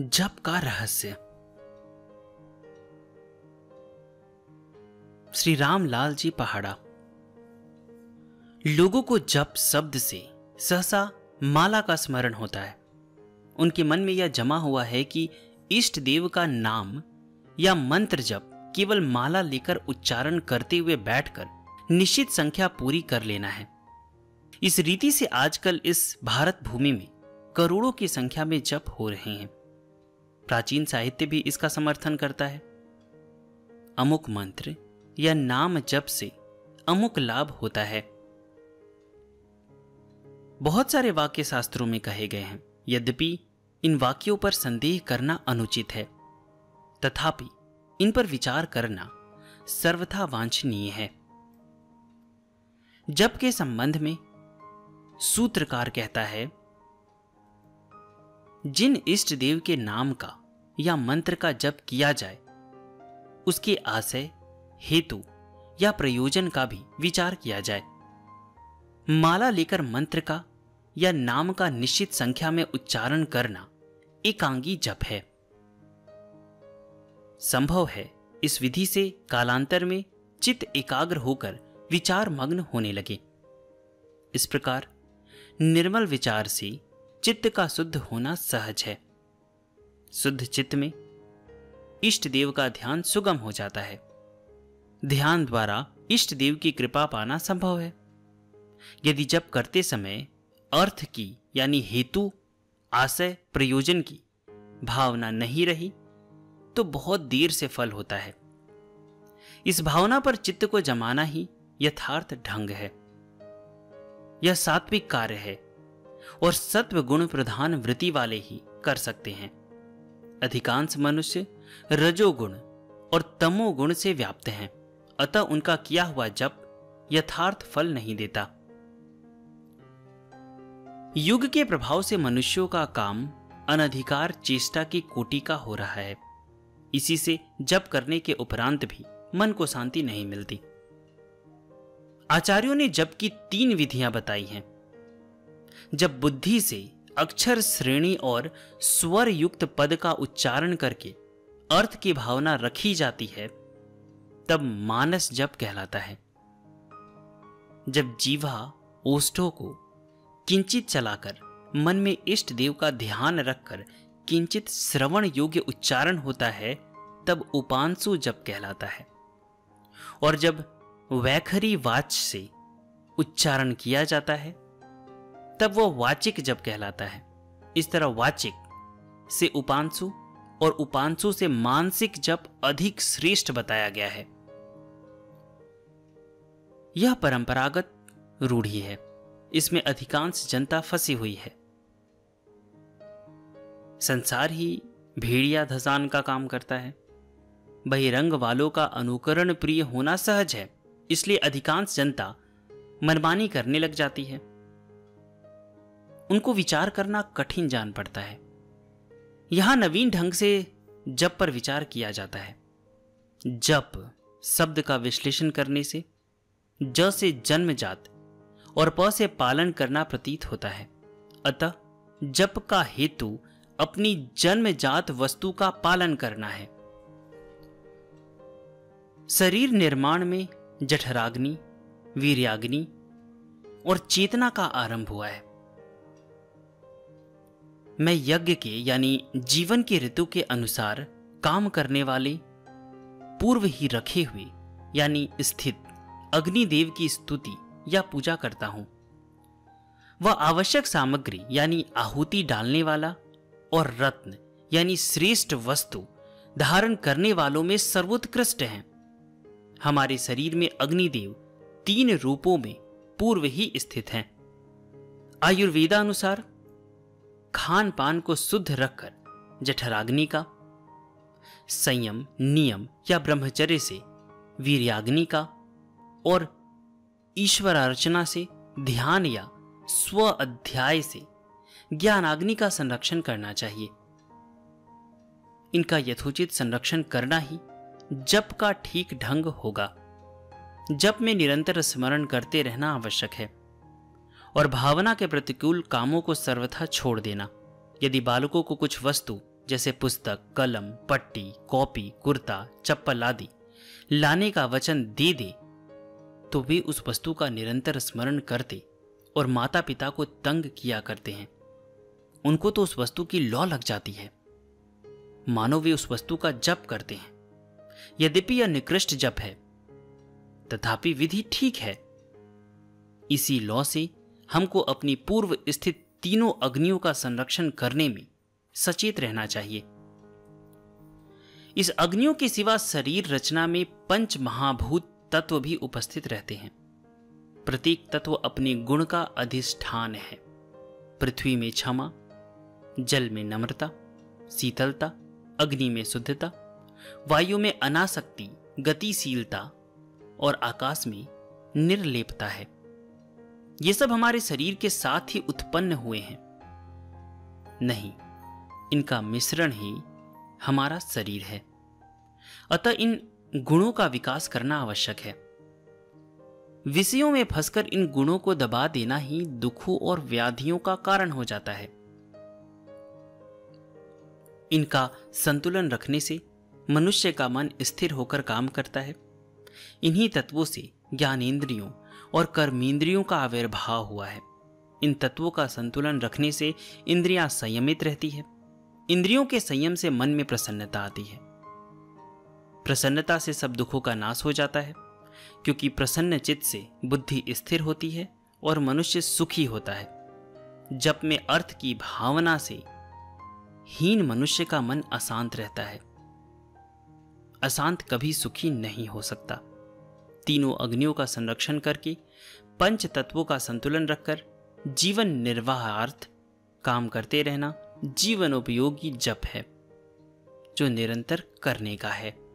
जप का रहस्य। श्री रामलाल जी पहाड़ा। लोगों को जप शब्द से सहसा माला का स्मरण होता है। उनके मन में यह जमा हुआ है कि इष्ट देव का नाम या मंत्र जप केवल माला लेकर उच्चारण करते हुए बैठकर निश्चित संख्या पूरी कर लेना है। इस रीति से आजकल इस भारत भूमि में करोड़ों की संख्या में जप हो रहे हैं। प्राचीन साहित्य भी इसका समर्थन करता है। अमुक मंत्र या नाम जप से अमुक लाभ होता है। बहुत सारे वाक्य शास्त्रों में कहे गए हैं, यद्यपि इन वाक्यों पर संदेह करना अनुचित है। तथापि इन पर विचार करना सर्वथा वांछनीय है। जप के संबंध में सूत्रकार कहता है जिन इष्ट देव के नाम का या मंत्र का जप किया जाए, उसके आशय, हेतु या प्रयोजन का भी विचार किया जाए। माला लेकर मंत्र का या नाम का निश्चित संख्या में उच्चारण करना एकांगी जप है। संभव है इस विधि से कालांतर में चित्त एकाग्र होकर विचार मग्न होने लगे। इस प्रकार निर्मल विचार से चित्त का शुद्ध होना सहज है। शुद्ध चित्त में इष्ट देव का ध्यान सुगम हो जाता है। ध्यान द्वारा इष्ट देव की कृपा पाना संभव है। यदि जब करते समय अर्थ की, यानी हेतु, आशय, प्रयोजन की भावना नहीं रही तो बहुत देर से फल होता है। इस भावना पर चित्त को जमाना ही यथार्थ ढंग है। यह सात्विक कार्य है। और सत्व गुण प्रधान वृत्ति वाले ही कर सकते हैं। अधिकांश मनुष्य रजोगुण और तमोगुण से व्याप्त हैं, अतः उनका किया हुआ जप यथार्थ फल नहीं देता। युग के प्रभाव से मनुष्यों का काम अनधिकार चेष्टा की कोटि का हो रहा है। इसी से जप करने के उपरांत भी मन को शांति नहीं मिलती। आचार्यों ने जप की तीन विधियाँ बताई हैं। जब बुद्धि से अक्षर श्रेणी और स्वर युक्त पद का उच्चारण करके अर्थ की भावना रखी जाती है, तब मानस जप कहलाता है। जब जीवा ओष्ठों को किंचित चलाकर मन में इष्ट देव का ध्यान रखकर किंचित श्रवण योग्य उच्चारण होता है, तब उपांशु जप कहलाता है। और जब वैखरी वाच से उच्चारण किया जाता है तब वो वाचिक जब कहलाता है। इस तरह वाचिक से उपांशु और उपांशु से मानसिक जप अधिक श्रेष्ठ बताया गया है। यह परंपरागत रूढ़ी है। इसमें अधिकांश जनता फंसी हुई है। संसार ही भेड़िया धसान का काम करता है। बहिरंग वालों का अनुकरण प्रिय होना सहज है, इसलिए अधिकांश जनता मनमानी करने लग जाती है। उनको विचार करना कठिन जान पड़ता है। यहाँ नवीन ढंग से जप पर विचार किया जाता है। जप शब्द का विश्लेषण करने से ज से जन्मजात और प से पालन करना प्रतीत होता है। अतः जप का हेतु अपनी जन्मजात वस्तु का पालन करना है। शरीर निर्माण में जठराग्नि, वीर्याग्नि और चेतना का आरंभ हुआ है। मैं यज्ञ के, यानी जीवन के ऋतु के अनुसार काम करने वाले, पूर्व ही रखे हुए, यानी स्थित अग्निदेव की स्तुति या पूजा करता हूँ। वह आवश्यक सामग्री, यानी आहुति डालने वाला और रत्न, यानी श्रेष्ठ वस्तु धारण करने वालों में सर्वोत्कृष्ट हैं। हमारे शरीर में अग्निदेव तीन रूपों में पूर्व ही स्थित हैं। आयुर्वेदानुसार खान पान को शुद्ध रखकर, जठराग्नि का संयम, नियम या ब्रह्मचर्य से, वीर्याग्नि का और ईश्वर अर्चना से, ध्यान या स्व अध्याय से ज्ञानाग्नि का संरक्षण करना चाहिए। इनका यथोचित संरक्षण करना ही जप का ठीक ढंग होगा। जप में निरंतर स्मरण करते रहना आवश्यक है। और भावना के प्रतिकूल कामों को सर्वथा छोड़ देना। यदि बालकों को कुछ वस्तु, जैसे पुस्तक, कलम, पट्टी, कॉपी, कुर्ता, चप्पल आदि, लाने का वचन दे दे तो वे उस वस्तु का निरंतर स्मरण करते और माता पिता को तंग किया करते हैं। उनको तो उस वस्तु की लौ लग जाती है। मानो वे उस वस्तु का जप करते हैं। यद्यपि यह निकृष्ट जप है, तथापि विधि ठीक है। इसी लौ से हमको अपनी पूर्व स्थित तीनों अग्नियों का संरक्षण करने में सचेत रहना चाहिए। इस अग्नियों के सिवा शरीर रचना में पंच महाभूत तत्व भी उपस्थित रहते हैं। प्रत्येक तत्व अपने गुण का अधिष्ठान है। पृथ्वी में क्षमा, जल में नम्रता, शीतलता, अग्नि में शुद्धता, वायु में अनासक्ति, गतिशीलता और आकाश में निर्लेपता है। ये सब हमारे शरीर के साथ ही उत्पन्न हुए हैं। नहीं, इनका मिश्रण ही हमारा शरीर है। अतः इन गुणों का विकास करना आवश्यक है। विषयों में फंसकर इन गुणों को दबा देना ही दुखों और व्याधियों का कारण हो जाता है। इनका संतुलन रखने से मनुष्य का मन स्थिर होकर काम करता है। इन्हीं तत्वों से ज्ञानेन्द्रियों और कर्मेंद्रियों का आविर्भाव हुआ है। इन तत्वों का संतुलन रखने से इंद्रियाँ संयमित रहती है। इंद्रियों के संयम से मन में प्रसन्नता आती है। प्रसन्नता से सब दुखों का नाश हो जाता है, क्योंकि प्रसन्न चित्त से बुद्धि स्थिर होती है और मनुष्य सुखी होता है। जप में अर्थ की भावना से हीन मनुष्य का मन अशांत रहता है। अशांत कभी सुखी नहीं हो सकता। तीनों अग्नियों का संरक्षण करके, पंच तत्वों का संतुलन रखकर, जीवन निर्वाहार्थ काम करते रहना जीवन उपयोगी जप है, जो निरंतर करने का है।